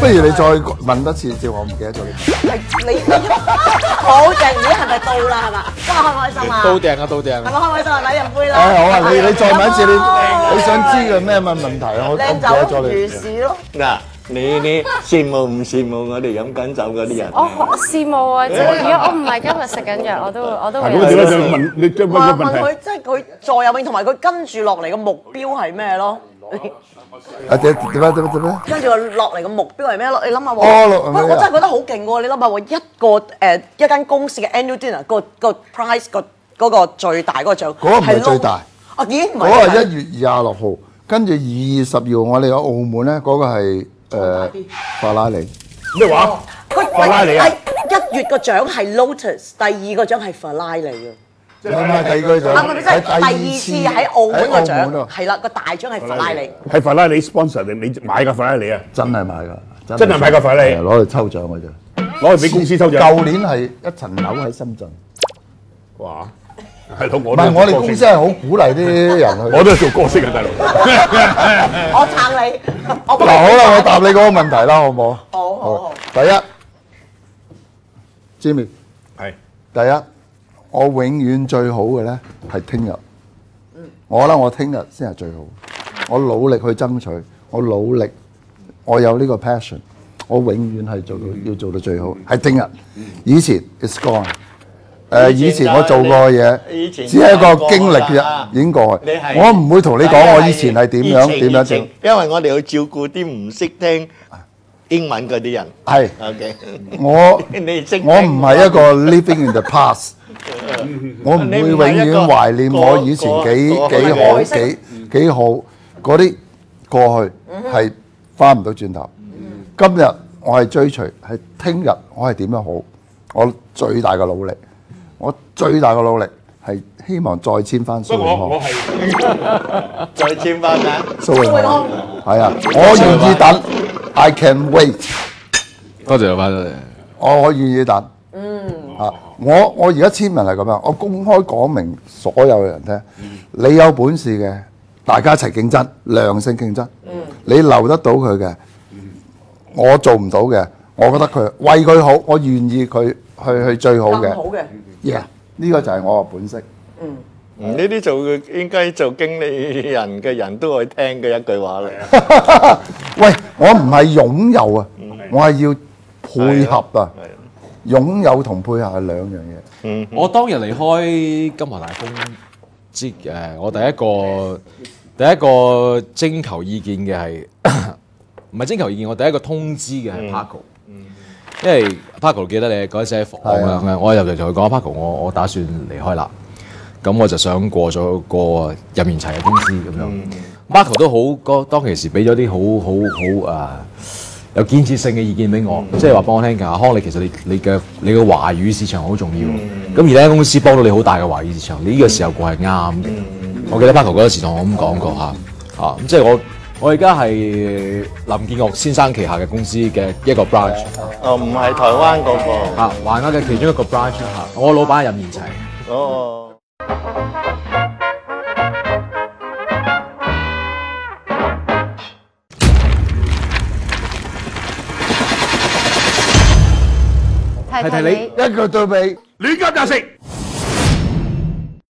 不如你再問多次照，我唔記得咗你。係你你 好正，唔知係咪到啦係嘛？今日開唔開心啊？到訂啊，到訂係咪啊！開唔開心啊？禮人杯啦。誒好啊，你你再問一次，你你想知嘅咩問問題啊？我我記得咗酒如你。咯。嗱，你你羨慕唔羨慕我哋飲緊酒嗰啲人？我好羨慕啊！即係如果我唔係今日食緊藥，我都會我都會咁點解就問你即係問個問題？問佢，即係佢座右銘同埋佢跟住落嚟嘅目標係咩咯？啊點點點點點點？跟住落嚟嘅目標係咩咯？你諗下喎，哦落喂，我真係覺得好勁喎！你諗下喎，一個誒一間公司嘅 annual dinner 個個 price 個嗰個最大嗰個獎，嗰個唔係最大啊，已經唔嗰係個係一月廿六號，跟住二月十二號我哋喺澳門咧，嗰個係誒法拉利。咩話？法拉利啊係一月個獎係 Lotus，第二個獎係法拉利啊！唔係第二個獎，係第二次喺澳門個獎係啦，個大獎係法拉利。係法拉利 sponsor 你你買架法拉利啊？真係買㗎，真係買架法拉利攞嚟抽獎嘅啫。攞嚟俾公司抽獎。舊年係一層樓喺深圳，哇！係咯，我唔係我哋公司係好鼓勵啲人去。我都係做角色啊，大佬。我撐你，我嗱好啦，我答你嗰個問題啦，好唔好？好好好。第一，Jimmy，係第一，我永遠最好嘅咧係聽日。我覺得我聽日先係最好。我努力去爭取，我努力，我有呢個 passion，我永遠係做到要做到最好，係聽日。以前 is gone。誒，以前我做過嘅嘢，只係一個經歷啫，已經過去我唔會同你講我以前係點樣點樣以前點。因為我哋要照顧啲唔識聽英文嗰啲人。係。OK，我 你識我唔係一個 living in the past，我唔會永遠懷念我以前幾過幾好幾幾好。嗰啲過去係翻唔到轉頭。今日我係追隨，係聽日我係點樣好？我最大嘅努力，我最大嘅努力係希望再簽翻蘇永康。係 再簽翻啊！蘇永康係啊，我願意等，I can wait。多謝老闆，多謝。我我願意等。嗯。啊，我我而家簽名係咁樣，我公開講明所有人聽，你有本事嘅，大家一齊競爭，良性競爭。嗯。你留得到佢嘅，我做唔到嘅，我覺得佢為佢好，我願意佢去去最好嘅。更好嘅。Yeah，呢個就係我嘅本色。嗯呢啲做應該做經理人嘅人都會聽嘅一句話嚟。喂，我唔係擁有啊，我係要配合啊。擁有同配合係兩樣嘢。我當日離開金華大公之誒，我第一個第一個徵求意見嘅係 唔係徵求意見？我第一個通知嘅係 Paco，、因為 Paco 記得你嗰陣時喺房係啊啊，我入嚟同佢講 Paco，我我打算離開啦，咁我就想過咗個任賢齊嘅公司咁樣。Paco 都好嗰當其時俾咗啲好好好啊有建設性嘅意見俾我，即係話幫我聽㗎。阿康，你其實你你嘅你嘅華語市場好重要，咁、而呢間公司幫到你好大嘅華語市場，你呢個時候過係啱嘅。我記得 Paco 嗰陣時同我咁講過嚇，啊咁即係我我而家係林建岳先生旗下嘅公司嘅一個 branch，哦，唔係台灣嗰個。啊華亞嘅其中一個 branch 嚇，我老闆係任賢齊。哦。提提你。一句對比。亂噏就食。